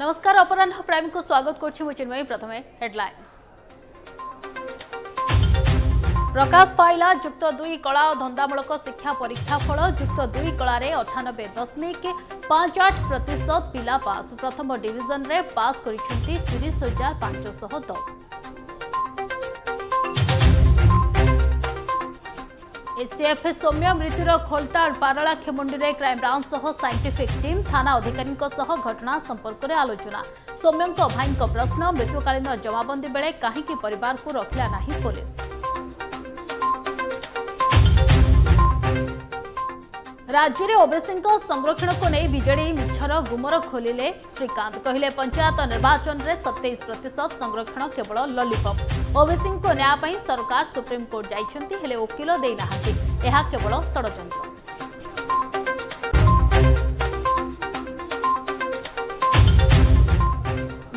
नमस्कार अपराह प्राइम को स्वागत कर प्रकाश पाइला युक्त दुई कला और धंदामूलक शिक्षा परीक्षा फल जुक्त दुई कल अठानबे दशमिक पांच आठ प्रतिशत पिला पास प्रथम डिजन में पास करजार पांचश दस ଏସିଏଫ୍ ସୌମ୍ୟ ମୃତ୍ୟୁର ଖୋଳତାଳ ପାରଳାକ୍ଷମଣ୍ଡିରେ କ୍ରାଇମ୍ବ୍ରାଞ୍ଚ ସହ ସାଇଣ୍ଟିଫିକ୍ ଟିମ୍ ଥାନା ଅଧିକାରୀଙ୍କ ସହ ଘଟଣା ସମ୍ପର୍କରେ ଆଲୋଚନା ସୌମ୍ୟଙ୍କ ଭାଇଙ୍କ ପ୍ରଶ୍ନ ମୃତ୍ୟୁକାଳୀନ ଜମାବନ୍ଦୀ ବେଳେ କାହିଁକି ପରିବାରକୁ ରଖିଲା ନାହିଁ ପୋଲିସ ରାଜ୍ୟରେ ଓବିସିଙ୍କ ସଂରକ୍ଷଣକୁ ନେଇ ବିଜେଡି ମିଛର ଗୁମର ଖୋଲିଲେ ଶ୍ରୀକାନ୍ତ କହିଲେ ପଞ୍ଚାୟତ ନିର୍ବାଚନରେ ସତେଇଶ ପ୍ରତିଶତ ସଂରକ୍ଷଣ କେବଳ ଲଲିପପ୍ ଓବିସିଙ୍କୁ ନ୍ୟାୟ ପାଇଁ ସରକାର ସୁପ୍ରିମକୋର୍ଟ ଯାଇଛନ୍ତି ହେଲେ ଓକିଲ ଦେଇନାହାନ୍ତି ଏହା କେବଳ ଷଡ଼ଯନ୍ତ୍ର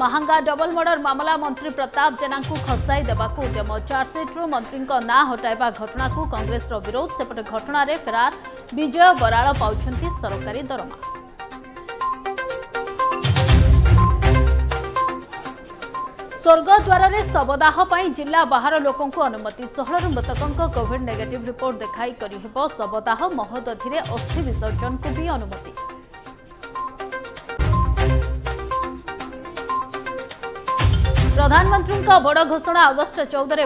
ମହଙ୍ଗା ଡବଲ ମର୍ଡର ମାମଲା ମନ୍ତ୍ରୀ ପ୍ରତାପ ଜେନାଙ୍କୁ ଖସାଇ ଦେବାକୁ ଉଦ୍ୟମ ଚାର୍ଜସିଟ୍ରୁ ମନ୍ତ୍ରୀଙ୍କ ନାଁ ହଟାଇବା ଘଟଣାକୁ କଂଗ୍ରେସର ବିରୋଧ ସେପଟେ ଘଟଣାରେ ଫେରାର ବିଜୟ ବରାଳ ପାଉଛନ୍ତି ସରକାରୀ ଦରମା ସ୍ୱର୍ଗଦ୍ୱାରରେ ଶବଦାହ ପାଇଁ ଜିଲ୍ଲା ବାହାର ଲୋକଙ୍କୁ ଅନୁମତି ଷୋହଳରୁ ମୃତକଙ୍କ କୋଭିଡ୍ ନେଗେଟିଭ୍ ରିପୋର୍ଟ ଦେଖାଇ କରିହେବ ଶବଦାହ ମହୋଦଧିରେ ଅସ୍ଥି ବିସର୍ଜନକୁ ବି ଅନୁମତି प्रधानमन्त्री बड घोषणा अगस्त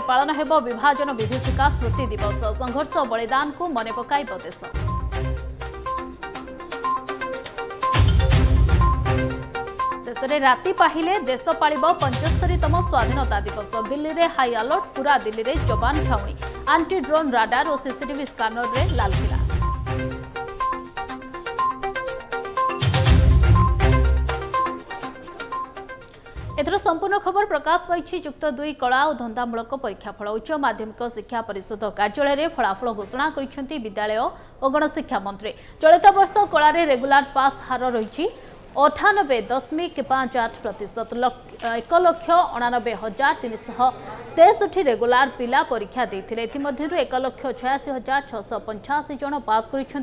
पालन पान विभाजन विभूषिक स्मृति दिवस संघर्ष बलिदान को मनै पके शेस राति पाले देश पाँचस्तरीतम स्वाधीनता दिवस दिल्ली दिल्लीले हाई अलर्ट पुरा दिल्ली जवान झाउ आण्टिड्रोन राडार सिसटी स्कानरे लाल एउटा सम्पूर्ण खबर प्रकाश जुक्त दुई कला धंदामूलक मूलक परीक्षाफल उच्च माध्यमिक शिक्षा परिषद कार्यालय कार्यालयर फलाफल घोषणा गरिन्छ विद्यालय गणशिक्षा मन्त्री चलित वर्ष कलुलर पास हार अठानब्बे दशमिक पाँच आठ प्रतिशत लक्ष এক লক্ষ অଣାনবে হাজার তিনশহ তেষঠি রেগুলার পিলা পরীক্ষা দিয়ে এমধ্যু এক লক্ষ ছয়াশি হাজার ছশ পঞ্চাশি জন পাস করেছেন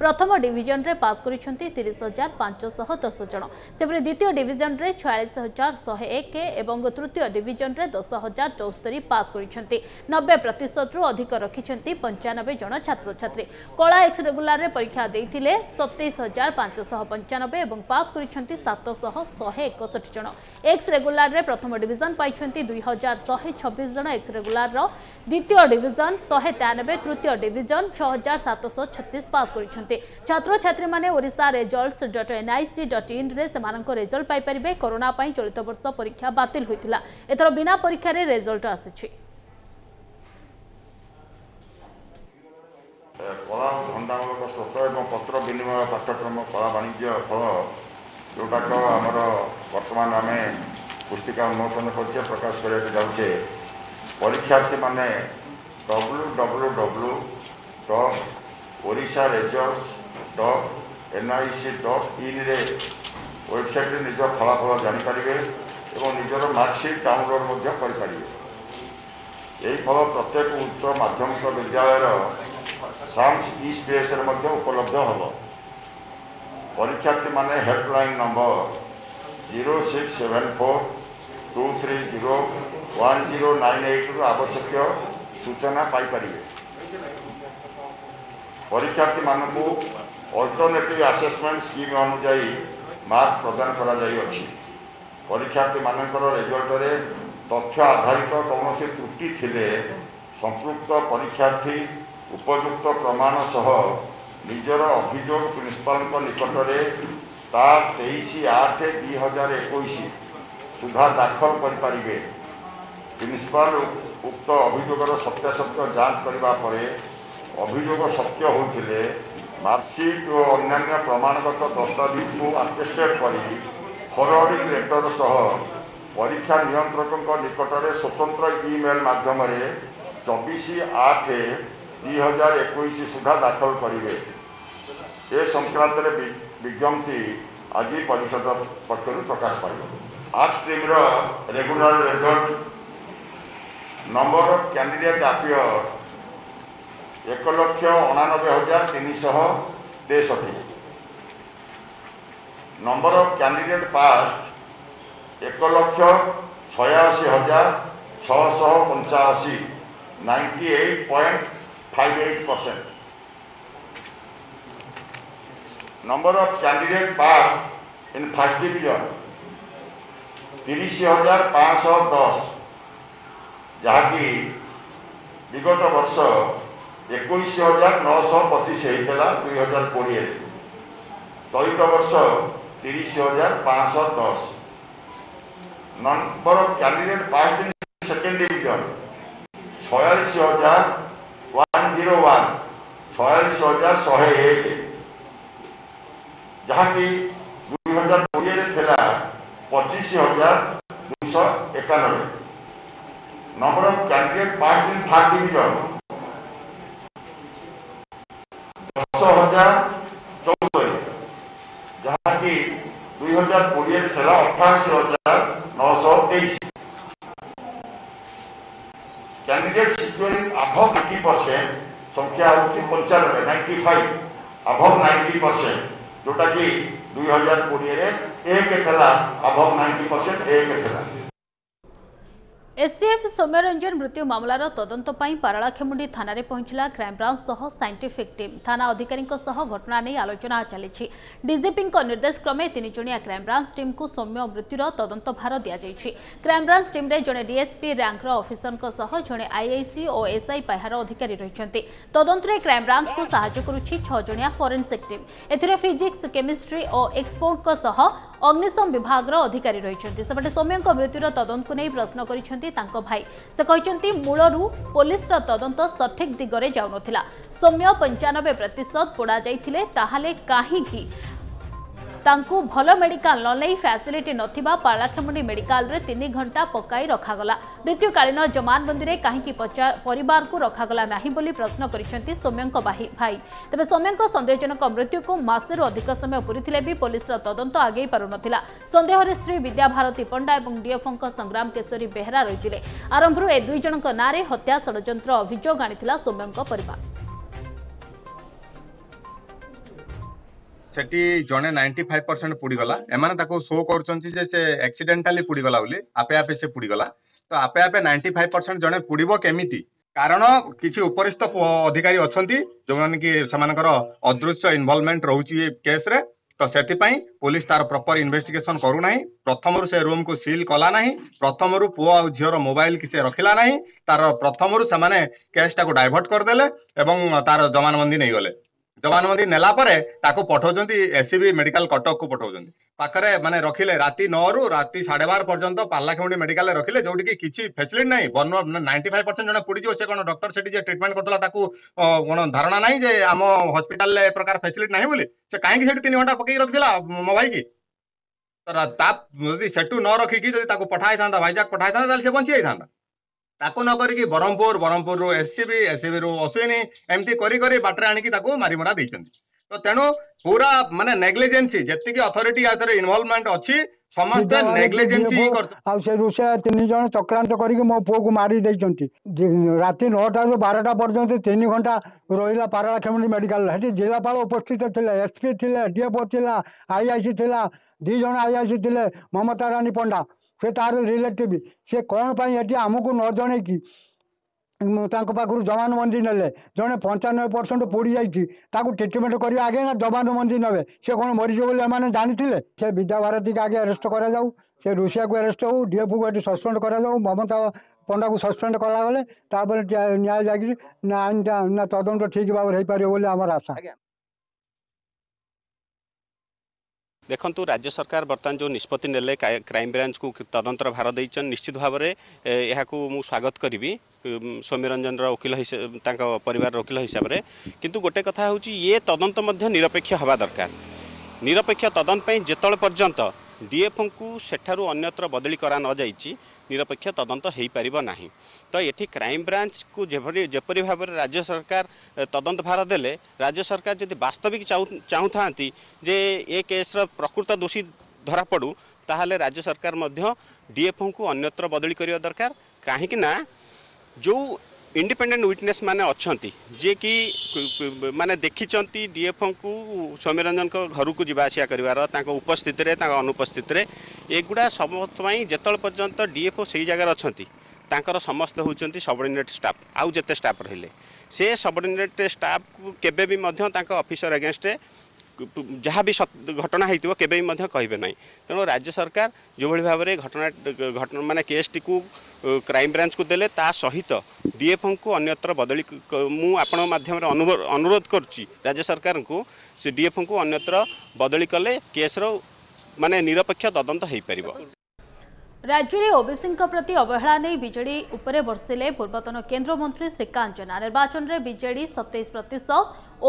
প্রথম ডিভিজনরে পাস করেছেন তিরিশ হাজার পাঁচশহ দশ জন সেপরি দ্বিতীয় ডিভিজনরে ছয়াশ হাজার শহে এক এবং তৃতীয় ডিভিজনরে দশ হাজার চৌস্তরি পাস করেছেন নবে প্রতশতু অধিক রাখিছেন পঞ্চানবে জন ছাত্রছাত্রী কলা এক্স রেগুলারে পরীক্ষা দিয়ে সতেইশ হাজার পাঁচশহ পঞ্চানবে এবং পাস করেছেন সাতশহ শহে একষঠি জন এক্স ରେଗୁଲାରରେ ପ୍ରଥମ ଡିଭିଜନ ପାଇଛନ୍ତି ଦୁଇ ହଜାର ଶହେ ଛବିଶ ଜଣ ଏକ୍ସ ରେଗୁଲାରର ଦ୍ୱିତୀୟ ଡିଭିଜନ ଶହେ ତେୟାନବେ ତୃତୀୟ ଡିଭିଜନ ଛଅ ହଜାର ସାତଶହ ଛତିଶ ପାସ୍ କରିଛନ୍ତି ଛାତ୍ରଛାତ୍ରୀମାନେ Odisha results dot NIC dot ଇନ୍ରେ ସେମାନଙ୍କ ରେଜଲ୍ଟ ପାଇପାରିବେ କରୋନା ପାଇଁ ଚଳିତ ବର୍ଷ ପରୀକ୍ଷା ବାତିଲ ହୋଇଥିଲା ଏଥର ବିନା ପରୀକ୍ଷାରେ ରେଜଲ୍ଟ ଆସିଛି କଳା ଧନ୍ଦାମୂଳକ ସ୍ରୋତ ଏବଂ ପତ୍ର ବିନିମୟ ପାଠ୍ୟକ୍ରମ କଳା ବାଣିଜ୍ୟ ଫଳ ଯେଉଁଟାକ ଆମର ବର୍ତ୍ତମାନ ଆମେ ପୁସ୍ତିକା ଉନ୍ମୋଚନ କରିଛେ ପ୍ରକାଶ କରିବାକୁ ଯାଉଛେ ପରୀକ୍ଷାର୍ଥୀମାନେ W W W dot Odisha results dot NIC dot ଇନ୍ରେ ୱେବସାଇଟ୍ରେ ନିଜ ଫଳାଫଳ ଜାଣିପାରିବେ ଏବଂ ନିଜର ମାର୍କସିଟ୍ ଡାଉନଲୋଡ଼୍ ମଧ୍ୟ କରିପାରିବେ ଏହି ଫଳ ପ୍ରତ୍ୟେକ ଉଚ୍ଚ ମାଧ୍ୟମିକ ବିଦ୍ୟାଳୟର ସାମ୍ସ ଇ ସ୍ପେସ୍ରେ ମଧ୍ୟ ଉପଲବ୍ଧ ହେବ ପରୀକ୍ଷାର୍ଥୀମାନେ helpline number zero six seven four two three zero one zero nine ଏଇଟ୍ରୁ ଆବଶ୍ୟକୀୟ ସୂଚନା ପାଇପାରିବେ ପରୀକ୍ଷାର୍ଥୀମାନଙ୍କୁ ଅଲ୍ଟରନେଟିଭ୍ ଆସେସମେଣ୍ଟ ସ୍କିମ୍ ଅନୁଯାୟୀ ମାର୍କ ପ୍ରଦାନ କରାଯାଇଅଛି ପରୀକ୍ଷାର୍ଥୀମାନଙ୍କର ରେଜଲ୍ଟରେ ତଥ୍ୟ ଆଧାରିତ କୌଣସି ତ୍ରୁଟି ଥିଲେ ସମ୍ପୃକ୍ତ ପରୀକ୍ଷାର୍ଥୀ ଉପଯୁକ୍ତ ପ୍ରମାଣ ସହ ନିଜର ଅଭିଯୋଗ ପ୍ରିନ୍ସିପାଲଙ୍କ ନିକଟରେ ତା ତେଇଶ ଆଠ ଦୁଇ ହଜାର ଏକୋଇଶ ସୁଦ୍ଧା ଦାଖଲ କରିପାରିବେ ପ୍ରିନ୍ସିପାଲ ଉକ୍ତ ଅଭିଯୋଗର ସତ୍ୟାସତ୍ୟ ଯାଞ୍ଚ କରିବା ପରେ ଅଭିଯୋଗ ସତ୍ୟ ହୋଇଥିଲେ ମାର୍କସିଟ୍ ଓ ଅନ୍ୟାନ୍ୟ ପ୍ରମାଣଗତ ଦସ୍ତାବିଜକୁ ଆଟେଷ୍ଟେଡ଼୍ କରି ଫରୱାର୍ଡ଼ିଂ ଲେଟର ସହ ପରୀକ୍ଷା ନିୟନ୍ତ୍ରକଙ୍କ ନିକଟରେ ସ୍ୱତନ୍ତ୍ର ଇମେଲ୍ ମାଧ୍ୟମରେ ଚବିଶ ଆଠ ଦୁଇ ହଜାର ଏକୋଇଶ ସୁଦ୍ଧା ଦାଖଲ କରିବେ ଏ ସଂକ୍ରାନ୍ତରେ ବିଜ୍ଞପ୍ତି ଆଜି ପରିଷଦ ପକ୍ଷରୁ ପ୍ରକାଶ ପାଇବ Ask Timra regular result. Number of candidate appeared ଏକ ଲକ୍ଷ ଅଣାନବେ ହଜାର ତିନିଶହ ତେଷଠି ନମ୍ବର ଅଫ୍ କ୍ୟାଣ୍ଡିଡେଟ୍ ପାଷ୍ଟ ଏକ ଲକ୍ଷ ଛୟାଅଶୀ ହଜାର ଛଅଶହ ପଞ୍ଚାଅଶୀ ninety eight point five eight percent number of candidate passed in first division তিরিশ হাজার ପାଞ୍ଚଶହ ଦଶ ଯାହାକି ବିଗତ ବର୍ଷ ଏକୋଇଶ ହଜାର ନଅଶହ ପଚିଶ ହେଇଥିଲା ଦୁଇ ହଜାର କୋଡ଼ିଏରେ ଚଳିତ ବର୍ଷ ତିରିଶ ହଜାର ପାଞ୍ଚଶହ ଦଶ number of candidate pass in second division ଛୟାଳିଶ ହଜାର ୱାନ୍ ଜିରୋ ୱାନ୍ ଛୟାଳିଶ ହଜାର ଶହେ ଏକ ଯାହାକି ଦୁଇ ହଜାର କୋଡ଼ିଏରେ ଥିଲା পঁচিশ হাজার দুইশো একানব্বই number of candidate first in third division দশ হাজার চৌষট্টি যাহাকি দুই হাজার কোড়িয়ে লা অঠাশি হাজার নশো তেইশ ক্যান্ডিডেট সিকুয়েন্স আভভ নাইন্টি পরসেন্ট সংখ্যা হচ্ছে পঞ্চানবে ninety five above ninety percent जोटा कि दुई हजार कोड़े एक थी अभव नाइंटी परसेंट एक थी ଏସ୍ଟିଏଫ୍ ସୌମ୍ୟରଞ୍ଜନ ମୃତ୍ୟୁ ମାମଲାର ତଦନ୍ତ ପାଇଁ ପାରଳାଖେମୁଣ୍ଡି ଥାନାରେ ପହଞ୍ଚିଲା କ୍ରାଇମବ୍ରାଞ୍ଚ ସହ ସାଇଣ୍ଟିଫିକ୍ ଟିମ୍ ଥାନା ଅଧିକାରୀଙ୍କ ସହ ଘଟଣା ନେଇ ଆଲୋଚନା ଚାଲିଛି ଡିଜିପିଙ୍କ ନିର୍ଦ୍ଦେଶ କ୍ରମେ ତିନିଜଣିଆ କ୍ରାଇମବ୍ରାଞ୍ଚ ଟିମ୍କୁ ସୌମ୍ୟ ମୃତ୍ୟୁର ତଦନ୍ତ ଭାର ଦିଆଯାଇଛି କ୍ରାଇମବ୍ରାଞ୍ଚ ଟିମ୍ରେ ଜଣେ ଡିଏସ୍ପି ର୍ୟାଙ୍କର ଅଫିସରଙ୍କ ସହ ଜଣେ ଆଇଆଇସି ଓ ଏସ୍ଆଇ ପାହ୍ୟାର ଅଧିକାରୀ ରହିଛନ୍ତି ତଦନ୍ତରେ କ୍ରାଇମବ୍ରାଞ୍ଚକୁ ସାହାଯ୍ୟ କରୁଛି ଛଅଜଣିଆ ଫୋରେନ୍ସିକ୍ ଟିମ୍ ଏଥିରେ ଫିଜିକ୍ସ କେମିଷ୍ଟ୍ରି ଓ ଏକ୍ସପର୍ଟଙ୍କ ସହ अग्निशम विभाग अधिकारी रही सौम्य मृत्युर तदंत को नहीं प्रश्न कर भाई से कहते मूल पुलिस तदंत सठिक दिगरे जा सौम्य पंचानबे प्रतिशत पोड़ा जाते कहीं ତାଙ୍କୁ ଭଲ ମେଡିକାଲ ନ ନେଇ ଫ୍ୟାସିଲିଟି ନଥିବା ପାଳାକ୍ଷମୁଣ୍ଡି ମେଡିକାଲରେ ତିନି ଘଣ୍ଟା ପକାଇ ରଖାଗଲା ମୃତ୍ୟୁକାଳୀନ ଜମାନବନ୍ଦୀରେ କାହିଁକି ପରିବାରକୁ ରଖାଗଲା ନାହିଁ ବୋଲି ପ୍ରଶ୍ନ କରିଛନ୍ତି ସୌମ୍ୟଙ୍କ ଭାଇ ତେବେ ସୌମ୍ୟଙ୍କ ସନ୍ଦେହଜନକ ମୃତ୍ୟୁକୁ ମାସେରୁ ଅଧିକ ସମୟ ପୂରିଥିଲେ ବି ପୋଲିସର ତଦନ୍ତ ଆଗେଇ ପାରୁନଥିଲା ସନ୍ଦେହରେ ସ୍ତ୍ରୀ ବିଦ୍ୟାଭାରତୀ ପଣ୍ଡା ଏବଂ ଡିଏଫ୍ଓଙ୍କ ସଂଗ୍ରାମ କେଶରୀ ବେହେରା ରହିଥିଲେ ଆରମ୍ଭରୁ ଏ ଦୁଇ ଜଣଙ୍କ ନାଁରେ ହତ୍ୟା ଷଡ଼ଯନ୍ତ୍ର ଅଭିଯୋଗ ଆଣିଥିଲା ସୌମ୍ୟଙ୍କ ପରିବାର ସେଠି ଜଣେ ନାଇଣ୍ଟି ଫାଇଭ ପରସେଣ୍ଟ ପୋଡ଼ିଗଲା ଏମାନେ ତାକୁ ସୋ କରୁଛନ୍ତି ଯେ ସେ ଏକ୍ସିଡେଣ୍ଟାଲି ପୋଡ଼ିଗଲା ବୋଲି ଆପେ ଆପେ ସେ ପୋଡ଼ିଗଲା ତ ଆପେ ଆପେ ନାଇଣ୍ଟି ଫାଇଭ ପରସେଣ୍ଟ ଜଣେ ପୋଡ଼ିବ କେମିତି କାରଣ କିଛି ଉପରିସ୍ଥ ଅଧିକାରୀ ଅଛନ୍ତି ଯେଉଁମାନେ କି ସେମାନଙ୍କର ଅଦୃଶ୍ୟ ଇନଭଲଭମେଣ୍ଟ ରହୁଛି ଏ କେସ୍ରେ ତ ସେଥିପାଇଁ ପୋଲିସ ତାର ପ୍ରପର ଇନଭେଷ୍ଟିଗେସନ କରୁନାହିଁ ପ୍ରଥମରୁ ସେ ରୁମକୁ ସିଲ୍ କଲା ନାହିଁ ପ୍ରଥମରୁ ପୁଅ ଆଉ ଝିଅର ମୋବାଇଲ କି ସେ ରଖିଲା ନାହିଁ ତାର ପ୍ରଥମରୁ ସେମାନେ କେସ୍ଟାକୁ ଡାଇଭର୍ଟ କରିଦେଲେ ଏବଂ ତାର ଜମାନବନ୍ଦୀ ନେଇଗଲେ ଯେଉଁମାନେ ନେଲା ପରେ ତାକୁ ପଠାଉଛନ୍ତି ଏସ୍ସିବି ମେଡିକାଲ କଟକକୁ ପଠାଉଛନ୍ତି ପାଖରେ ମାନେ ରଖିଲେ ରାତି ନଅରୁ ରାତି ସାଢ଼େ ବାର ପର୍ଯ୍ୟନ୍ତ ପାର୍ଲାଖେମୁଣ୍ଡି ମେଡିକାଲରେ ରଖିଲେ ଯୋଉଠିକି କିଛି ଫ୍ୟାସିଲିଟି ନାହିଁ ବର୍ଣ୍ଣ ନାଇଣ୍ଟି ଫାଇଭ୍ ପରସେଣ୍ଟ ଜଣେ ପୋଡ଼ିଯିବ ସେ କ'ଣ ଡକ୍ଟର ସେଠି ଯେ ଟ୍ରିଟମେଣ୍ଟ କରୁଥିଲା ତାକୁ କ'ଣ ଧାରଣା ନାହିଁ ଯେ ଆମ ହସ୍ପିଟାଲରେ ଏ ପ୍ରକାର ଫ୍ୟାସିଲିଟି ନାହିଁ ବୋଲି ସେ କାହିଁକି ସେଠି ତିନି ଘଣ୍ଟା ପକେଇକି ରଖିଥିଲା ମୋ ଭାଇକି ତା ଯଦି ସେଠୁ ନ ରଖିକି ଯଦି ତାକୁ ପଠାଇଥାନ୍ତା ଭାଇଜାକ ପଠାଇଥାନ୍ତା ତାହେଲେ ସେ ବଞ୍ଚି ଯାଇଥାନ୍ତା ତାକୁ ନ କରିକି ବ୍ରହ୍ମପୁର ବ୍ରହ୍ମପୁରରୁ ଏସ୍ସିବି ଏସ୍ସିବିରୁ ଅଶ୍ୱିନୀ ଏମିତି କରି କରି ବାଟରେ ଆଣିକି ତାକୁ ମାରିମରା ଦେଇଛନ୍ତି ତ ତେଣୁ ପୁରା ମାନେ ନେଗ୍ଲିଜେନ୍ସି ଯେତିକି ଅଥରିଟି ୟା ଦେହରେ ଇନଭଲଭମେଣ୍ଟ ଅଛି ସମସ୍ତେ ନେଗ୍ଲିଜେନ୍ସି ହିଁ କରୁଛନ୍ତି ଆଉ ସେ ରୁଷିଆ ତିନି ଜଣ ଚକ୍ରାନ୍ତ କରିକି ମୋ ପୁଅକୁ ମାରି ଦେଇଛନ୍ତି ରାତି ନଅଟାରୁ ବାରଟା ପର୍ଯ୍ୟନ୍ତ ତିନି ଘଣ୍ଟା ରହିଲା ପାରଳା ଖେମୁଣ୍ଡି ମେଡିକାଲ ସେଠି ଜିଲ୍ଲାପାଳ ଉପସ୍ଥିତ ଥିଲେ ଏସ୍ପି ଥିଲେ ଡିଏଫ୍ଓ ଥିଲା ଆଇଆଇସି ଥିଲା ଦୁଇ ଜଣ ଆଇଆଇସି ଥିଲେ ମମତା ରାଣୀ ପଣ୍ଡା ସେ ତା'ର ରିଲେଟିଭ୍ ସେ କ'ଣ ପାଇଁ ଏଠି ଆମକୁ ନ ଜଣେଇକି ତାଙ୍କ ପାଖରୁ ଜମାନବନ୍ଦୀ ନେଲେ ଜଣେ ପଞ୍ଚାନବେ ପରସେଣ୍ଟ ପୋଡ଼ିଯାଇଛି ତାକୁ ଟ୍ରିଟମେଣ୍ଟ କରିବା ଆଗେ ନା ଜମାନବନ୍ଦୀ ନେବେ ସେ କ'ଣ ମରିଯିବ ବୋଲି ଏମାନେ ଜାଣିଥିଲେ ସେ ବିଦ୍ୟାଭାରତୀକୁ ଆଗେ ଆରେଷ୍ଟ କରାଯାଉ ସେ ରୁଷିଆକୁ ଆରେଷ୍ଟ ହେଉ ଡିଏଫ୍କୁ ଏଠି ସସ୍ପେଣ୍ଡ କରାଯାଉ ମମତା ପଣ୍ଡାକୁ ସସ୍ପେଣ୍ଡ କରାଗଲେ ତାପରେ ନ୍ୟାୟ ଯାଇକିରି ନା ଆଇନଟା ନା ତଦନ୍ତ ଠିକ୍ ଭାବରେ ହେଇପାରିବ ବୋଲି ଆମର ଆଶା দেখন্তু রাজ্য সরকার বর্তমান যে নিষ্পতি নেলে ক্রাইমব্রাঞ্চকু তদন্তর ভার দিয়েছেন নিশ্চিত ভাবে এখন মু স্বাগত করবি সৌম্যরঞ্জনর ওকিল হিসাব তাঁর পরিবার ওকিল হিসাবে কিন্তু গোটে কথা হচ্ছে ইয়ে তদন্ত মধ্যে নিরপেক্ষ হওয়া দরকার নিরপেক্ষ তদন্ত যেতবে পর্যন্ত ডিএফ্ওଙ୍କୁ ସେଠାରୁ ଅନ୍ୟତ୍ର ବଦଳି କରା ନଯାଇଛି ନିରପେକ୍ଷ ତଦନ୍ତ ହୋଇପାରିବ ନାହିଁ ତ ଏଠି କ୍ରାଇମବ୍ରାଞ୍ଚକୁ ଯେଭଳି ଯେପରି ଭାବରେ ରାଜ୍ୟ ସରକାର ତଦନ୍ତ ଭାର ଦେଲେ ରାଜ୍ୟ ସରକାର ଯଦି ବାସ୍ତବିକ ଚାହୁଁଥାନ୍ତି ଯେ ଏ କେସ୍ର ପ୍ରକୃତ ଦୋଷୀ ଧରାପଡ଼ୁ ତାହେଲେ ରାଜ୍ୟ ସରକାର ମଧ୍ୟ ଡିଏଫ୍ଓଙ୍କୁ ଅନ୍ୟତ୍ର ବଦଳି କରିବା ଦରକାର କାହିଁକି ନା ଯେଉଁ ଇଣ୍ଡିପେଣ୍ଡେଣ୍ଟ ୱିଟନେସ୍ ମାନେ ଅଛନ୍ତି ଯିଏକି ମାନେ ଦେଖିଛନ୍ତି ଡିଏଫ୍ଓଙ୍କୁ ସୌମ୍ୟରଞ୍ଜନଙ୍କ ଘରକୁ ଯିବା ଆସିବା କରିବାର ତାଙ୍କ ଉପସ୍ଥିତିରେ ତାଙ୍କ ଅନୁପସ୍ଥିତିରେ ଏଗୁଡ଼ା ସମସ୍ତ ପାଇଁ ଯେତେବେଳେ ପର୍ଯ୍ୟନ୍ତ ଡିଏଫ୍ଓ ସେଇ ଜାଗାରେ ଅଛନ୍ତି ତାଙ୍କର ସମସ୍ତେ ହେଉଛନ୍ତି ସବର୍ଡ଼ିନେଟ୍ ଷ୍ଟାଫ୍ ଆଉ ଯେତେ ଷ୍ଟାଫ୍ ରହିଲେ ସେ ସବର୍ଡ଼ିନେଟ୍ ଷ୍ଟାଫ୍କୁ କେବେ ବି ମଧ୍ୟ ତାଙ୍କ ଅଫିସର ଏଗେନଷ୍ଟରେ ଯାହା ବି ଘଟଣା ହେଇଥିବ କେବେ ବି ମଧ୍ୟ କହିବେ ନାହିଁ ତେଣୁ ରାଜ୍ୟ ସରକାର ଯେଉଁଭଳି ଭାବରେ ଘଟଣା ଘଟଣା ମାନେ କେସ୍ଟିକୁ କ୍ରାଇମବ୍ରାଞ୍ଚକୁ ଦେଲେ ତା ସହିତ ଡିଏଫ୍ଙ୍କୁ ଅନ୍ୟତ୍ର ବଦଳି ମୁଁ ଆପଣଙ୍କ ମାଧ୍ୟମରେ ଅନୁରୋଧ କରୁଛି ରାଜ୍ୟ ସରକାରଙ୍କୁ ସେ ଡିଏଫ୍ଙ୍କୁ ଅନ୍ୟତ୍ର ବଦଳି କଲେ କେସ୍ର ମାନେ ନିରପେକ୍ଷ ତଦନ୍ତ ହୋଇପାରିବ ରାଜ୍ୟରେ ଓବିସିଙ୍କ ପ୍ରତି ଅବହେଳା ନେଇ ବିଜେଡି ଉପରେ ବର୍ଷିଲେ ପୂର୍ବତନ କେନ୍ଦ୍ରମନ୍ତ୍ରୀ ଶ୍ରୀକାନ୍ତ ଜେନା ନିର୍ବାଚନରେ ବିଜେଡି ସତେଇଶ ପ୍ରତିଶତ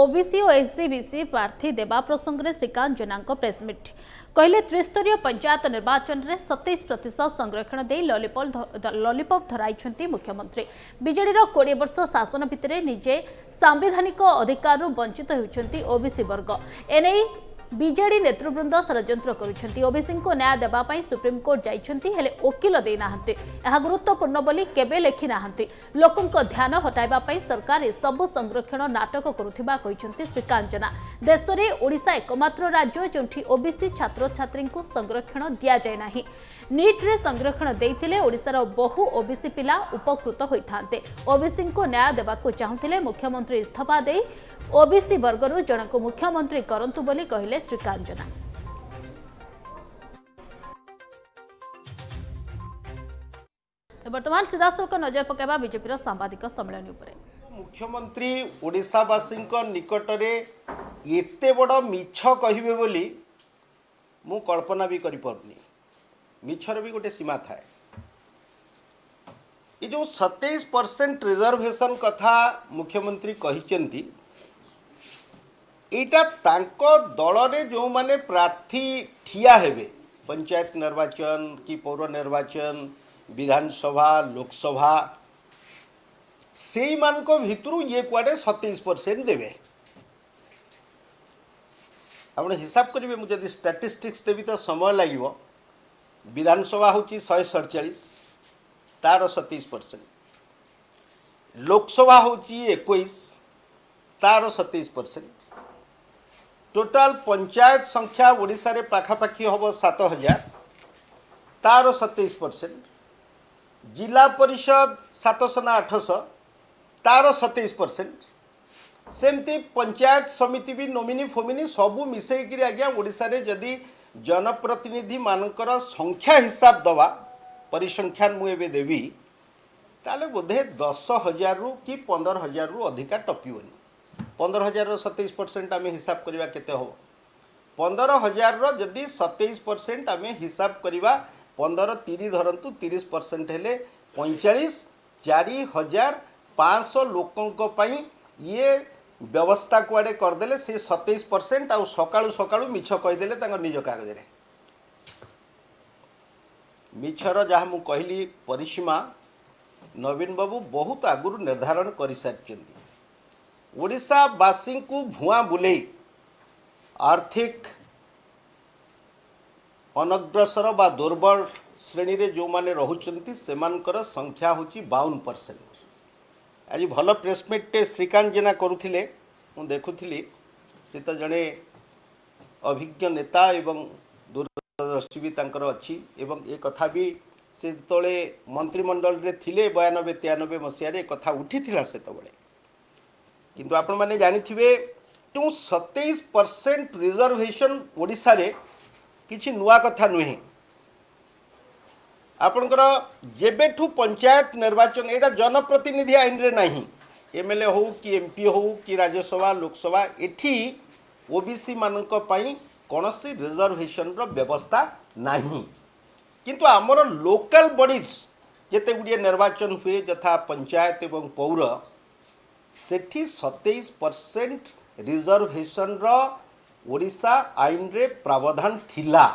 ଓବିସି ଓ ଏସ୍ସିବିସି ପ୍ରାର୍ଥୀ ଦେବା ପ୍ରସଙ୍ଗରେ ଶ୍ରୀକାନ୍ତ ଜେନାଙ୍କ ପ୍ରେସ୍ମିଟ୍ କହିଲେ ତ୍ରିସ୍ତରୀୟ ପଞ୍ଚାୟତ ନିର୍ବାଚନରେ ସତେଇଶ ପ୍ରତିଶତ ସଂରକ୍ଷଣ ଦେଇ ଲଲିପପ୍ ଧରାଇଛନ୍ତି ମୁଖ୍ୟମନ୍ତ୍ରୀ ବିଜେଡ଼ିର କୋଡ଼ିଏ ବର୍ଷ ଶାସନ ଭିତରେ ନିଜେ ସାମ୍ବିଧାନିକ ଅଧିକାରରୁ ବଞ୍ଚିତ ହେଉଛନ୍ତି ଓବିସି ବର୍ଗ ଏନେଇ ବିଜେଡି ନେତୃବୃନ୍ଦ ଷଡ଼ଯନ୍ତ୍ର କରୁଛନ୍ତି ଓବିସିଙ୍କୁ ନ୍ୟାୟ ଦେବା ପାଇଁ ସୁପ୍ରିମକୋର୍ଟ ଯାଇଛନ୍ତି ହେଲେ ଓକିଲ ଦେଇନାହାନ୍ତି ଏହା ଗୁରୁତ୍ୱପୂର୍ଣ୍ଣ ବୋଲି କେବେ ଲେଖି ନାହାନ୍ତି ଲୋକଙ୍କ ଧ୍ୟାନ ହଟାଇବା ପାଇଁ ସରକାର ଏସବୁ ସଂରକ୍ଷଣ ନାଟକ କରୁଥିବା କହିଛନ୍ତି ଶ୍ରୀ କାଞ୍ଚନା ଦେଶରେ ଓଡ଼ିଶା ଏକମାତ୍ର ରାଜ୍ୟ ଯେଉଁଠି ଓବିସି ଛାତ୍ରଛାତ୍ରୀଙ୍କୁ ସଂରକ୍ଷଣ ଦିଆଯାଏ ନାହିଁ ନିଟ୍ରେ ସଂରକ୍ଷଣ ଦେଇଥିଲେ ଓଡ଼ିଶାର ବହୁ ଓବିସି ପିଲା ଉପକୃତ ହୋଇଥାନ୍ତେ ଓବିସିଙ୍କୁ ନ୍ୟାୟ ଦେବାକୁ ଚାହୁଁଥିଲେ ମୁଖ୍ୟମନ୍ତ୍ରୀ ଇସ୍ତଫା ଦେଇ ଓବିସି ବର୍ଗରୁ ଜଣକୁ ମୁଖ୍ୟମନ୍ତ୍ରୀ କରନ୍ତୁ ବୋଲି କହିଲେ ଶ୍ରୀକାନ୍ତ ଜେନା ବର୍ତ୍ତମାନ ସିଧାସଳଖ ନଜର ପକାଇବା ବିଜେପିର ସାମ୍ବାଦିକ ସମ୍ମିଳନୀ ଉପରେ ମୁଖ୍ୟମନ୍ତ୍ରୀ ଓଡ଼ିଶାବାସୀଙ୍କ ନିକଟରେ ଏତେ ବଡ଼ ମିଛ କହିବେ ବୋଲି ମୁଁ କଳ୍ପନା ବି କରିପାରୁନି ମିଛର ବି ଗୋଟେ ସୀମା ଥାଏ ଏ ଯେଉଁ ସତେଇଶ ପରସେଣ୍ଟ ରିଜର୍ଭେସନ୍ କଥା ମୁଖ୍ୟମନ୍ତ୍ରୀ କହିଛନ୍ତି दल ने जो मैंने प्रार्थी ठिया हे पंचायत निर्वाचन कि पौर निर्वाचन विधानसभा लोकसभा से भितर ये कड़े सतैश परसेंट देवे आप हिसाब करेंगे मुझे स्टाटिस्टिक्स देवी तो समय लगे विधानसभा हूँ शहे सड़चाश तार सतैश परसेंट लोकसभा हूँ एक तार सतैश परसेंट टोटाल पंचायत संख्या ओडा पाखापात हजार तर सतैस पर्सेन्ट जिला परिषद सात स आठश तार सतेस पर्सेन्ट सबै पञ्चायत समिति नोमिन फोमि सबै मिसकरी आजओरे जि जनप्रतिनिधि संख्या हिसाब दवा परिसंख्यान मे त बोधे दस रु कि पन्ध्र हजार रु अधिक टप ପନ୍ଦର ହଜାରର ସତେଇଶ ପରସେଣ୍ଟ ଆମେ ହିସାବ କରିବା କେତେ ହେବ ପନ୍ଦର ହଜାରର ଯଦି ସତେଇଶ ପରସେଣ୍ଟ ଆମେ ହିସାବ କରିବା ପନ୍ଦର ତିରି ଧରନ୍ତୁ ତିରିଶ ପରସେଣ୍ଟ ହେଲେ ପଇଁଚାଳିଶ ଚାରି ହଜାର ପାଞ୍ଚଶହ ଲୋକଙ୍କ ପାଇଁ ଇଏ ବ୍ୟବସ୍ଥା କୁଆଡ଼େ କରିଦେଲେ ସେ ସତେଇଶ ପରସେଣ୍ଟ ଆଉ ସକାଳୁ ସକାଳୁ ମିଛ କହିଦେଲେ ତାଙ୍କ ନିଜ କାଗଜରେ ମିଛର ଯାହା ମୁଁ କହିଲି ପରିସୀମା ନବୀନ ବାବୁ ବହୁତ ଆଗରୁ ନିର୍ଦ୍ଧାରଣ କରିସାରିଛନ୍ତି ଓଡ଼ିଶାବାସୀଙ୍କୁ ଭୁଆଁ ବୁଲେଇ ଆର୍ଥିକ ଅନଗ୍ରସର ବା ଦୁର୍ବଳ ଶ୍ରେଣୀରେ ଯେଉଁମାନେ ରହୁଛନ୍ତି ସେମାନଙ୍କର ସଂଖ୍ୟା ହେଉଛି ବାଉନ ପରସେଣ୍ଟ ଆଜି ଭଲ ପ୍ରେସମିଟ୍ଟେ ଶ୍ରୀକାନ୍ତ ଜେନା କରୁଥିଲେ ମୁଁ ଦେଖୁଥିଲି ସେ ତ ଜଣେ ଅଭିଜ୍ଞ ନେତା ଏବଂ ଦୂରଦର୍ଶୀ ବି ତାଙ୍କର ଅଛି ଏବଂ ଏ କଥା ବି ସେ ଯେତେବେଳେ ମନ୍ତ୍ରିମଣ୍ଡଳରେ ଥିଲେ ବୟାନବେ ତେୟାନବେ ମସିହାରେ କଥା ଉଠିଥିଲା ସେତେବେଳେ किंतु आपण मैंने जानते जो सतैश परसेंट रिजर्वेशन ओडार किसी नुआ कथा नुहे आपणकर जेबेठू पंचायत निर्वाचन यहाँ जनप्रतिनिधि आईन में ना एम एल ए हो कि एमपी हो कि राज्यसभा लोकसभा एटी ओबीसी बी सी मानी कौन सी रिजर्वेशन र्यवस्था ना किंतु आमर लोकाल बडीज जिते गुड निर्वाचन हुए जथा पंचायत एवं पौर ସେଠି ସତେଇଶ ପରସେଣ୍ଟ ରିଜର୍ଭେସନର ଓଡ଼ିଶା ଆଇନରେ ପ୍ରାବଧାନ ଥିଲା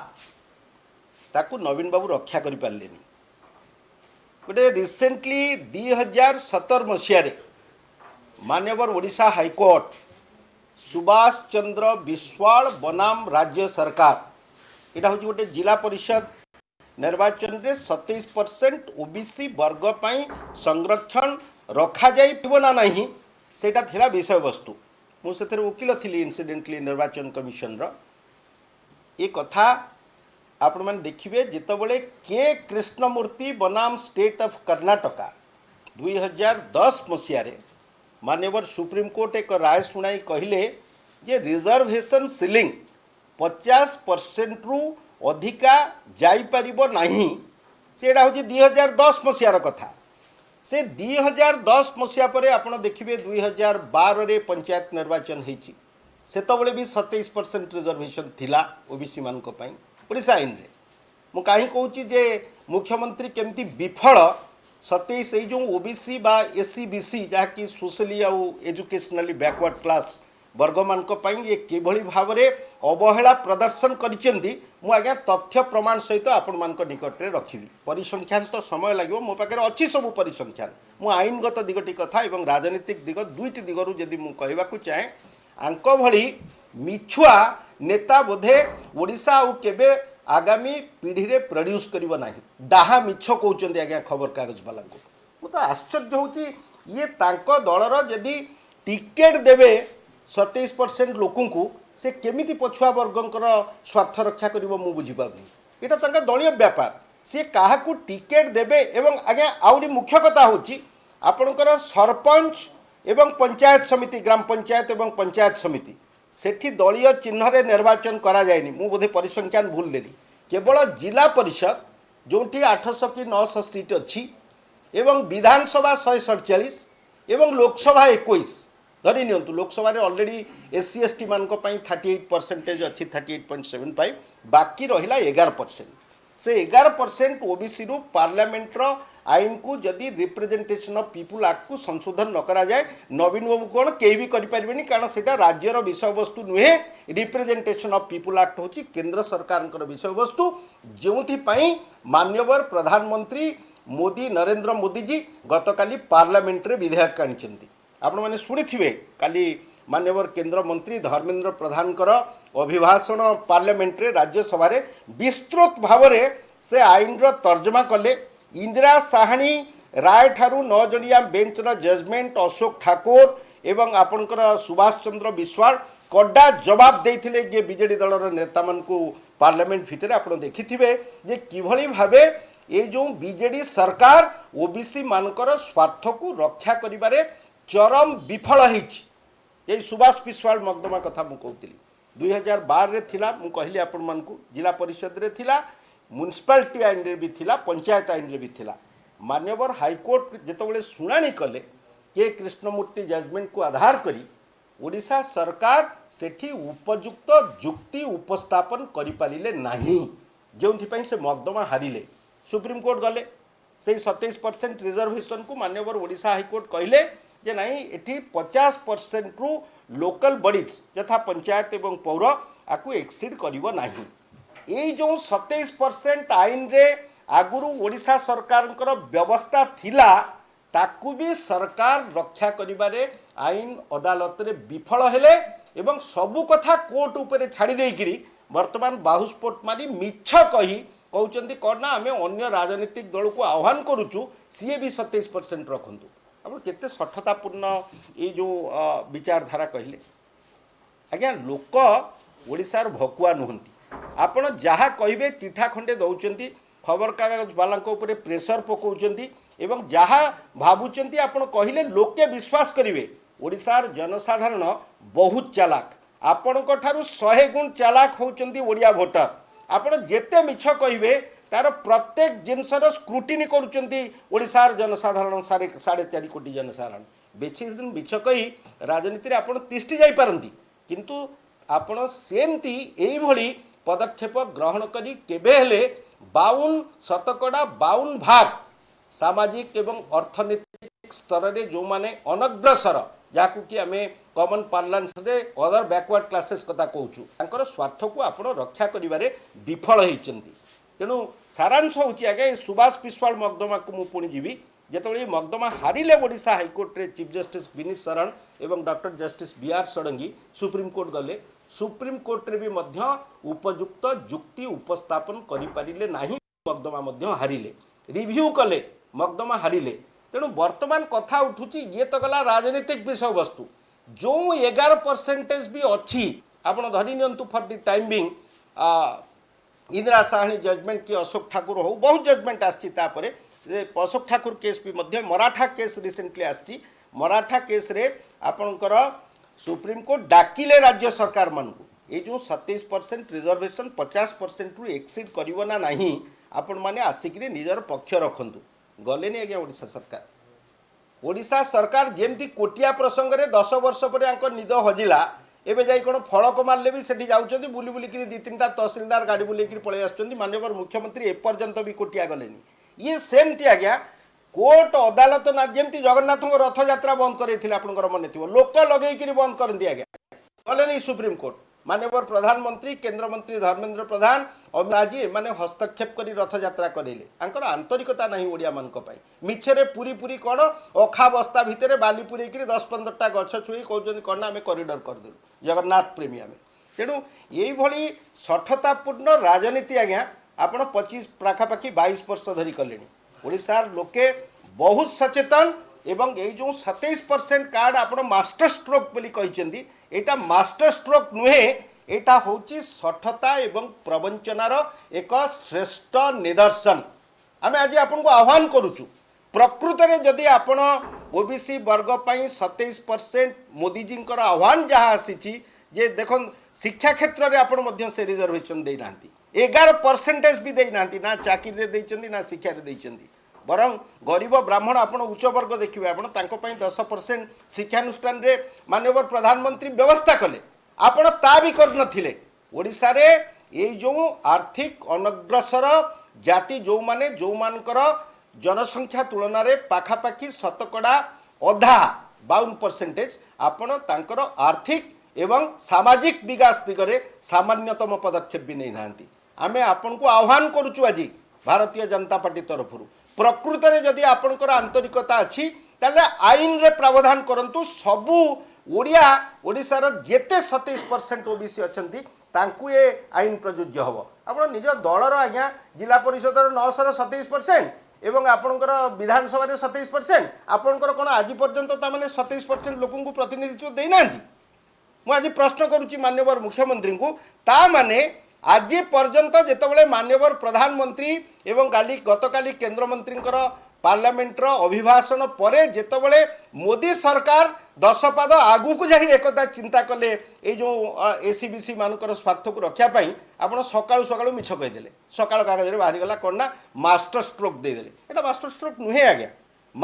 ତାକୁ ନବୀନ ବାବୁ ରକ୍ଷା କରିପାରିଲେନି ଗୋଟେ ରିସେଣ୍ଟଲି ଦୁଇ ହଜାର ସତର ମସିହାରେ ମାନ୍ୟବର ଓଡ଼ିଶା ହାଇକୋର୍ଟ ସୁଭାଷ ଚନ୍ଦ୍ର ବିଶ୍ୱାଳ ବନାମ ରାଜ୍ୟ ସରକାର ଏଇଟା ହେଉଛି ଗୋଟେ ଜିଲ୍ଲା ପରିଷଦ ନିର୍ବାଚନରେ ସତେଇଶ ପରସେଣ୍ଟ ଓ ବି ସି ବର୍ଗ ପାଇଁ ସଂରକ୍ଷଣ ରଖାଯାଇଥିବ ନା ନାହିଁ सेटा थिला विषय वस्तु मुझे वकिल थी इनसीडेटली निर्वाचन कमिशन रहा आपण मैंने देखिए जितेबले के कृष्णमूर्ति बनाम स्टेट अफ कर्णाटका दुई हजार दस मसीह मानवर सुप्रीमकोर्ट एक राय शुणाई कहले जे रिजर्वेशन सिलिंग पचास परसेंट रु अधिका जापर ना से दुई हजार दस मसीहार कथा से दि हजार दस मसीहा आप देखिए दुई हजार बारे पंचायत निर्वाचन होते बड़े भी सतैश percent reservation OBC O B C मानस आईन में मु कहीं कहे मुख्यमंत्री केमती विफल सतैश ओबीसी जो O B C S C B C जहाँकि बैकवर्ड क्लास ବର୍ଗମାନଙ୍କ ପାଇଁ ଇଏ କିଭଳି ଭାବରେ ଅବହେଳା ପ୍ରଦର୍ଶନ କରିଛନ୍ତି ମୁଁ ଆଜ୍ଞା ତଥ୍ୟ ପ୍ରମାଣ ସହିତ ଆପଣମାନଙ୍କ ନିକଟରେ ରଖିବି ପରିସଂଖ୍ୟାନ ତ ସମୟ ଲାଗିବ ମୋ ପାଖରେ ଅଛି ସବୁ ପରିସଂଖ୍ୟାନ ମୁଁ ଆଇନଗତ ଦିଗଟି କଥା ଏବଂ ରାଜନୈତିକ ଦିଗ ଦୁଇଟି ଦିଗରୁ ଯଦି ମୁଁ କହିବାକୁ ଚାହେଁ ଆଙ୍କ ଭଳି ମିଛୁଆ ନେତା ବୋଧେ ଓଡ଼ିଶା ଆଉ କେବେ ଆଗାମୀ ପିଢ଼ିରେ ପ୍ରଡ୍ୟୁସ୍ କରିବ ନାହିଁ ଡାହା ମିଛ କହୁଛନ୍ତି ଆଜ୍ଞା ଖବରକାଗଜବାଲାଙ୍କୁ ମୁଁ ତ ଆଶ୍ଚର୍ଯ୍ୟ ହେଉଛି ଇଏ ତାଙ୍କ ଦଳର ଯଦି ଟିକେଟ୍ ଦେବେ ସତେଇଶ ପରସେଣ୍ଟ ଲୋକଙ୍କୁ ସେ କେମିତି ପଛୁଆ ବର୍ଗଙ୍କର ସ୍ୱାର୍ଥ ରକ୍ଷା କରିବ ମୁଁ ବୁଝିପାରୁନି ଏଇଟା ତାଙ୍କ ଦଳୀୟ ବ୍ୟାପାର ସିଏ କାହାକୁ ଟିକେଟ୍ ଦେବେ ଏବଂ ଆଜ୍ଞା ଆହୁରି ମୁଖ୍ୟ କଥା ହେଉଛି ଆପଣଙ୍କର ସରପଞ୍ଚ ଏବଂ ପଞ୍ଚାୟତ ସମିତି ଗ୍ରାମ ପଞ୍ଚାୟତ ଏବଂ ପଞ୍ଚାୟତ ସମିତି ସେଠି ଦଳୀୟ ଚିହ୍ନରେ ନିର୍ବାଚନ କରାଯାଏନି ମୁଁ ବୋଧେ ପରିସଂଖ୍ୟାନ ଭୁଲ ଦେଲି କେବଳ ଜିଲ୍ଲା ପରିଷଦ ଯେଉଁଠି ଆଠଶହ କି ନଅଶହ ସିଟ୍ ଅଛି ଏବଂ ବିଧାନସଭା ଶହେ ସଡ଼ଚାଳିଶ ଏବଂ ଲୋକସଭା ଏକୋଇଶ धरीनिंतु Lok Sabha already SC S T मानक थर्टी एट परसेंटेज अच्छी thirty eight point seven five बाकी रहा एगार परसेंट से एगार परसेंट ओबीसी बी पार्लियामेंटर आईन को जदि रिप्रेजेटेसन अफ पीपुल आक्ट को संशोधन नक जाए नवीन बाबू कौन कहीं भी करें कारण से राज्यर विषय वस्तु नुहे रिप्रेजेटेसन अफ पीपुल आक्ट हूँ केन्द्र सरकार विषय वस्तु जो मानवर प्रधानमंत्री मोदी नरेन्द्र मोदी जी गत काली पार्लियामेंट्रे विधेयक आनी ଆପଣମାନେ ଶୁଣିଥିବେ କାଲି ମାନ୍ୟବର କେନ୍ଦ୍ରମନ୍ତ୍ରୀ ଧର୍ମେନ୍ଦ୍ର ପ୍ରଧାନଙ୍କର ଅଭିଭାଷଣ ପାର୍ଲାମେଣ୍ଟରେ ରାଜ୍ୟସଭାରେ ବିସ୍ତୃତ ଭାବରେ ସେ ଆଇନର ତର୍ଜମା କଲେ ଇନ୍ଦିରା ସାହାଣୀ ରାୟଠାରୁ ନଅ ଜଣିଆ ବେଞ୍ଚର ଜଜମେଣ୍ଟ ଅଶୋକ ଠାକୁର ଏବଂ ଆପଣଙ୍କର ସୁଭାଷ ଚନ୍ଦ୍ର ବିଶ୍ୱାଳ କଡ଼ା ଜବାବ ଦେଇଥିଲେ ଯେ ବିଜେଡ଼ି ଦଳର ନେତାମାନଙ୍କୁ ପାର୍ଲାମେଣ୍ଟ ଭିତରେ ଆପଣ ଦେଖିଥିବେ ଯେ କିଭଳି ଭାବେ ଏ ଯେଉଁ ବିଜେଡ଼ି ସରକାର ଓ ବି ସି ମାନଙ୍କର ସ୍ୱାର୍ଥକୁ ରକ୍ଷା କରିବାରେ चरम विफल हो सुभाष पिश्वाल मकदमा कथा मुझे कहती दुई हजार बारे कहली आपण मान जिला परिषद रे म्यूनिशपाटी आईन रे भी थिला पंचायत आईन रे भी थिला मान्यवर हाइकोर्ट जोबले शुणा कले के कृष्णमूर्ति जजमेंट को आधार करी ओडा सरकार से उपयुक्त जुक्ति उपस्थापन करे ना जो से मकदमा हारे सुप्रीमकोर्ट गले सतैश परसेंट रिजर्वेशन को मान्यवर ओडा हाइकोर्ट कहले ଯେ ନାହିଁ ଏଠି ପଚାଶ ପରସେଣ୍ଟରୁ ଲୋକାଲ ବଡ଼ିଜ ଯଥା ପଞ୍ଚାୟତ ଏବଂ ପୌର ଆକୁ ଏକ୍ସିଡ୍ କରିବ ନାହିଁ ଏଇ ଯେଉଁ ସତେଇଶ ପରସେଣ୍ଟ ଆଇନରେ ଆଗରୁ ଓଡ଼ିଶା ସରକାରଙ୍କର ବ୍ୟବସ୍ଥା ଥିଲା ତାକୁ ବି ସରକାର ରକ୍ଷା କରିବାରେ ଆଇନ ଅଦାଲତରେ ବିଫଳ ହେଲେ ଏବଂ ସବୁ କଥା କୋର୍ଟ ଉପରେ ଛାଡ଼ି ଦେଇକରି ବର୍ତ୍ତମାନ ବାହୁସ୍ଫୋଟ ମାରି ମିଛ କହି କହୁଛନ୍ତି କ'ଣ ନା ଆମେ ଅନ୍ୟ ରାଜନୈତିକ ଦଳକୁ ଆହ୍ୱାନ କରୁଛୁ ସିଏ ବି ସତେଇଶ ପରସେଣ୍ଟ ରଖନ୍ତୁ ଆପଣ କେତେ ସଠତାପୂର୍ଣ୍ଣ ଏ ଯେଉଁ ବିଚାରଧାରା କହିଲେ ଆଜ୍ଞା ଲୋକ ଓଡ଼ିଶାର ଭକୁଆ ନୁହନ୍ତି ଆପଣ ଯାହା କହିବେ ଚିଠା ଖଣ୍ଡେ ଦେଉଛନ୍ତି ଖବରକାଗଜବାଲାଙ୍କ ଉପରେ ପ୍ରେସର ପକାଉଛନ୍ତି ଏବଂ ଯାହା ଭାବୁଛନ୍ତି ଆପଣ କହିଲେ ଲୋକେ ବିଶ୍ୱାସ କରିବେ ଓଡ଼ିଶାର ଜନସାଧାରଣ ବହୁତ ଚାଲାକ ଆପଣଙ୍କ ଠାରୁ ଶହେ ଗୁଣ ଚାଲାକ ହେଉଛନ୍ତି ଓଡ଼ିଆ ଭୋଟର ଆପଣ ଯେତେ ମିଛ କହିବେ তার প্রত্যেক জিনিসর স্ক্রুটিনি করছেন ওড়শার জনসাধারণ সাড়ে চারি কোটি জনসাধারণ বেশি দিন মিছ কই রাজনীতি আপনার তিষ্টি যাইপার কিন্তু আপনার সেমতি এইভাবে পদক্ষেপ গ্রহণ করে কেবে হলে বাউন শতকড়া বাউন ভাগ সামাজিক এবং অর্থনৈতিক স্তরের যে অনগ্রসর ଯାହାକୁ କି ଆମେ କମନ୍ ପାର୍ଲାନ୍ସରେ ଅଦର ବ୍ୟାକୱାର୍ଡ଼ କ୍ଲାସେସ୍ କଥା କହୁଛୁ ତାଙ୍କର ସ୍ୱାର୍ଥକୁ ଆପଣ ରକ୍ଷା କରିବାରେ ବିଫଳ ହୋଇଛନ୍ତି ତେଣୁ ସାରାଂଶ ହେଉଛି ଆଜ୍ଞା ଏ ସୁବାସ ପିସ୍ୱାଳ ମକଦ୍ଦମାକୁ ମୁଁ ପୁଣି ଯିବି ଯେତେବେଳେ ଏହି ମକଦ୍ଦମା ହାରିଲେ ଓଡ଼ିଶା ହାଇକୋର୍ଟରେ ଚିଫ୍ ଜଷ୍ଟିସ୍ ବିନୀତ ଶରଣ ଏବଂ doctor justice B R Sarangi supreme court ଗଲେ ସୁପ୍ରିମକୋର୍ଟରେ ବି ମଧ୍ୟ ଉପଯୁକ୍ତ ଯୁକ୍ତି ଉପସ୍ଥାପନ କରିପାରିଲେ ନାହିଁ ମକଦ୍ଦମା ମଧ୍ୟ ହାରିଲେ ରିଭ୍ୟୁ କଲେ ମକଦ୍ଦମା ହାରିଲେ ତେଣୁ ବର୍ତ୍ତମାନ କଥା ଉଠୁଛି ଇଏ ତ ଗଲା ରାଜନୈତିକ ବିଷୟବସ୍ତୁ ଯେଉଁ ଏଗାର ପରସେଣ୍ଟେଜ୍ ବି ଅଛି ଆପଣ ଧରି ନିଅନ୍ତୁ for the time being Indira Sawhney judgment कि अशोक ठाकुर हो बहुत जजमेंट आसपुर अशोक ठाकुर केस भी मध्य मराठा केस रिसेंटली आसी मराठा केस रे आपणकर सुप्रीम कोर्ट डाकिले राज्य सरकार मान को ये जो सतैश परसेंट रिजर्वेशन पचास परसेंट रू एक्सीड करना नहीं आपण मैंने आसिक निजर पक्ष रखत गले आज्ञा ओडा सरकार ओडा सरकार जमी कोटिया प्रसंगे दस वर्ष पर निद हजिला ଏବେ ଯାଇ କ'ଣ ଫଳକ ମାରିଲେ ବି ସେଠି ଯାଉଛନ୍ତି ବୁଲି ବୁଲିକିରି ଦୁଇ ତିନିଟା ତହସିଲଦାର ଗାଡ଼ି ବୁଲେଇକିରି ପଳେଇ ଆସୁଛନ୍ତି ମାନ୍ୟବର ମୁଖ୍ୟମନ୍ତ୍ରୀ ଏପର୍ଯ୍ୟନ୍ତ ବି କୋଟିଆ ଗଲେନି ଇଏ ସେମିତି ଆଜ୍ଞା କୋର୍ଟ ଅଦାଲତ ନା ଯେମିତି ଜଗନ୍ନାଥଙ୍କ ରଥଯାତ୍ରା ବନ୍ଦ କରେଇଥିଲେ ଆପଣଙ୍କର ମନେ ଥିବ ଲୋକ ଲଗେଇକିରି ବନ୍ଦ କରନ୍ତି ଆଜ୍ଞା ଗଲେନି ସୁପ୍ରିମକୋର୍ଟ मानवर प्रधानमंत्री केन्द्र मंत्री धर्मेन्द्र प्रधान अमित जी एम हस्तक्षेप कर रथजात्रा करेले आंतरिकता ना ओडिया मान मिछे पूरी पूरी कौन अखा बस्ता भितर बाली कि दस पंद्रह गछ छुई कौन कौन आम करडर करदेल जगन्नाथ प्रेमी आम तेणु ଏଇଭଳି सठतापूर्ण राजनीति आज्ञा ଆପଣ ପଚିଶ ପାଖାପାଖି ବାଇଶ ବର୍ଷ ଧରି କଲେଣି ଓଡ଼ିଶାର ଲୋକେ ବହୁତ ସଚେତନ এবং এই যে সতেইশ পরসেন্ট কার্ড আপনার মাস্টর স্ট্রোক বলে কিন্তু এটা মাস্টর স্ট্রোক নুহে এটা হচ্ছে সঠতা এবং প্রবঞ্চনার এক শ্রেষ্ঠ নিদর্শন আমি আজ আপনার আহ্বান করুছু প্রকৃতরে যদি আপনার ওবিসি বর্গ পাই সতেইশ পরসেন্ট মোদিজীকর আহ্বান যা আসিছি যে দেখুন শিক্ষা ক্ষেত্রে আপনার সে রিজর্ভেসন দিয়ে না এগার পরসেটেজ বি না না চাকরি না শিক্ষার দিয়েছেন বরং গরিব ব্রাহ্মণ আপনার উচ্চবর্গ দেখবে আপনার তাঁপাই দশ পরসেন্ট শিক্ষানুষ্ঠানে মানবর প্রধানমন্ত্রী ব্যবস্থা কলে আপনার তা বি করে ওড়শার এই যে আর্থিক অনগ্রসর জাতি যে যেমানকর জনসংখ্যা তুলনার পাখাপাখি শতকড়া অধা বাউন পরসেটেজ আপনার তাঁর আর্থিক এবং সামাজিক বিকাশ দিগরে সামান্যতম পদক্ষেপ বি নেই না আমি আপনার আহ্বান করছু আজ ভারতীয় জনতা পার্টি তরফর প্রকৃতরে যদি আপনার আন্তরিকতা আছে তাহলে আইনরে প্রাবধান করতু সবু ওড়িয়া ওড়িশার যেতে সতেইশ পরসেন্ট ওবিসি অনেক ତାଙ୍କୁ ଏ ଆଇନ ପ୍ରଯୁଜ୍ୟ ହେବ ଆପଣ ନିଜ ଦଳର ଆଜ୍ଞା ଜିଲ୍ଲା ପରିଷଦର ନଅଶହର ସତେଇଶ ପରସେଣ୍ଟ ଏବଂ ଆପଣଙ୍କର ବିଧାନସଭାରେ ସତେଇଶ ପରସେଣ୍ଟ ଆପଣଙ୍କର କ'ଣ ଆଜି ପର୍ଯ୍ୟନ୍ତ ତାମାନେ ସତେଇଶ ପରସେଣ୍ଟ ଲୋକଙ୍କୁ ପ୍ରତିନିଧିତ୍ୱ ଦେଇନାହାନ୍ତି ମୁଁ ଆଜି ପ୍ରଶ୍ନ କରୁଛି ମାନ୍ୟବର ମୁଖ୍ୟମନ୍ତ୍ରୀଙ୍କୁ ତାମାନେ আজ পর্যন্ত যেতবে মানবর প্রধানমন্ত্রী এবং কালি গতকালি কেন্দ্রমন্ত্রীঙ্কর পার্লামেন্টর অভিভাষণ পরে যেতবে মোদি সরকার দশ পাদ আগুক যাই একথা চিন্তা কলে এই যে এসিবিসি মানকর স্বার্থকে রক্ষাপ্রাই আপনার সকাল সকাল মিছ কেদেলে সকাল কাগজে বাহারিগলা কণ না মাস্টর স্ট্রোক দিয়েদেলে এটা মাস্টর স্ট্রোক নুহে আজ্ঞা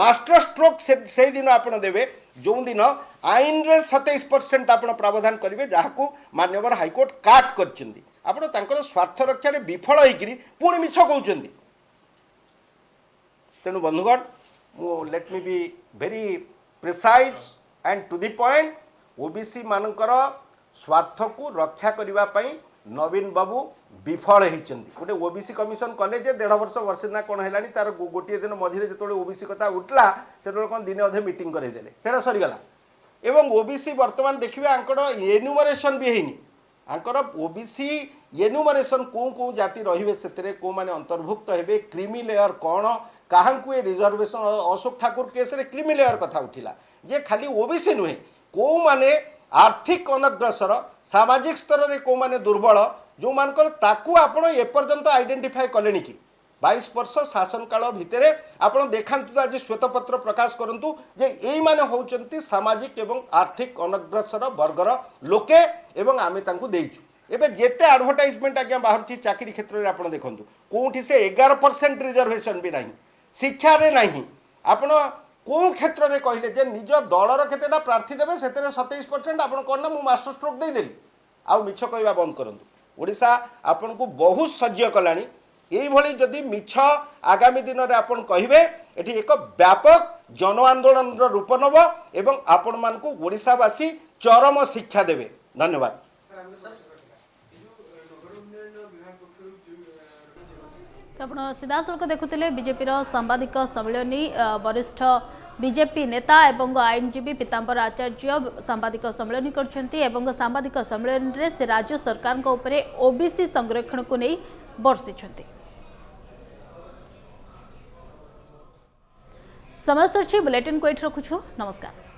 মাস্টর স্ট্রোক সেই দিন আপনার দেবে যেদিন আইনরে সতেইশ পরসেন্ট আপনার প্রাবধান করবে যাকে মানবর হাইকোর্ট কাট করছেন ଆପଣ ତାଙ୍କର ସ୍ୱାର୍ଥ ରକ୍ଷାରେ ବିଫଳ ହେଇକିରି ପୁଣି ମିଛ କହୁଛନ୍ତି ତେଣୁ ବନ୍ଧୁଗଣ ମୁଁ let me be very precise and to the point ଓ ଓବିସି ମାନଙ୍କର ସ୍ୱାର୍ଥକୁ ରକ୍ଷା କରିବା ପାଇଁ ନବୀନ ବାବୁ ବିଫଳ ହେଇଛନ୍ତି ଗୋଟେ ଓ ବି ସି କମିଶନ କଲେ ଯେ ଦେଢ଼ ବର୍ଷ ବର୍ଷେ ନା କ'ଣ ହେଲାଣି ତା'ର ଗୋଟିଏ ଦିନ ମଝିରେ ଯେତେବେଳେ ଓ ବି ସି କଥା ଉଠିଲା ସେତେବେଳେ କ'ଣ ଦିନେ ଅଧେ ମିଟିଂ କରାଇଦେଲେ ସେଇଟା ସରିଗଲା ଏବଂ ଓ ବି ସି ବର୍ତ୍ତମାନ ଦେଖିବେ ଆଙ୍କର ଏନ୍ୟୁମରେସନ୍ ବି ହେଇନି ତାଙ୍କର ଓ ବି ସି ଏନ୍ୟୁମରେସନ୍ କେଉଁ କେଉଁ ଜାତି ରହିବେ ସେଥିରେ କେଉଁମାନେ ଅନ୍ତର୍ଭୁକ୍ତ ହେବେ କ୍ରିମି ଲେୟର୍ କ'ଣ କାହାଙ୍କୁ ଏ ରିଜର୍ଭେସନ୍ ଅଶୋକ ଠାକୁର କେସ୍ରେ କ୍ରିମି ଲେୟର୍ କଥା ଉଠିଲା ଯେ ଖାଲି ଓବିସି ନୁହେଁ କେଉଁମାନେ ଆର୍ଥିକ ଅନଗ୍ରସର ସାମାଜିକ ସ୍ତରରେ କେଉଁମାନେ ଦୁର୍ବଳ ଯେଉଁମାନଙ୍କର ତାକୁ ଆପଣ ଏପର୍ଯ୍ୟନ୍ତ ଆଇଡେଣ୍ଟିଫାଏ କଲେଣି କି বাইশ বর্ষ শাসনকাল ভিতরে আপনার দেখা আজ শ্বেতপত্র প্রকাশ করতু যে এই মানে হচ্ছেন সামাজিক এবং আর্থিক অনগ্রসর বর্গর লোকে এবং আমি তাঁকু দিয়েছু এবার যেতে আডভর্টাইজমেন্ট আজ্ঞা বাহুছি চাকরি ক্ষেত্রে আপনার দেখুন কোটি সে এগার পরসেন্ট রিজর্ভেসন বি না শিক্ষার না আপনার কোন ক্ষেত্রে কহিলেন যে নিজ দলর কতটা প্রার্থী দেবে সেতে সতেইশ পরসেন্ট আপনার কোণ না মু মাস্টর স্ট্রোক দিয়ে দেলি আছ কহা বন্ধ করুন ওড়শা আপনার বহু সহ্য কলা ଏଇଭଳି ଯଦି ମିଛ ଆଗାମୀ ଦିନରେ ଆପଣ କହିବେ ଏଠି ଏକ ବ୍ୟାପକ ଜନ ଆନ୍ଦୋଳନର ରୂପ ନେବ ଏବଂ ଆପଣମାନଙ୍କୁ ଓଡ଼ିଶାବାସୀ ଚରମ ଶିକ୍ଷା ଦେବେ ଧନ୍ୟବାଦ ଆପଣ ସିଧାସଳଖ ଦେଖୁଥିଲେ ବିଜେପିର ସାମ୍ବାଦିକ ସମ୍ମିଳନୀ ବରିଷ୍ଠ ବିଜେପି ନେତା ଏବଂ ଆଇନଜୀବୀ ପୀତାମ୍ବର ଆଚାର୍ଯ୍ୟ ସାମ୍ବାଦିକ ସମ୍ମିଳନୀ କରିଛନ୍ତି ଏବଂ ସାମ୍ବାଦିକ ସମ୍ମିଳନୀରେ ସେ ରାଜ୍ୟ ସରକାରଙ୍କ ଉପରେ ଓବିସି ସଂରକ୍ଷଣକୁ ନେଇ ବର୍ଷିଛନ୍ତି ସମୟ ସରିଛି ବୁଲେଟିନ୍କୁ ଏଇଠି ରଖୁଛୁ ନମସ୍କାର